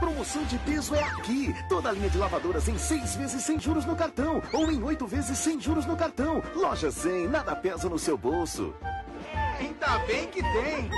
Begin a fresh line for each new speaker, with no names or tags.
Promoção de peso é aqui. Toda a linha de lavadoras em seis vezes sem juros no cartão ou em oito vezes sem juros no cartão. Loja 100, nada pesa no seu bolso.
Ainda bem que tem.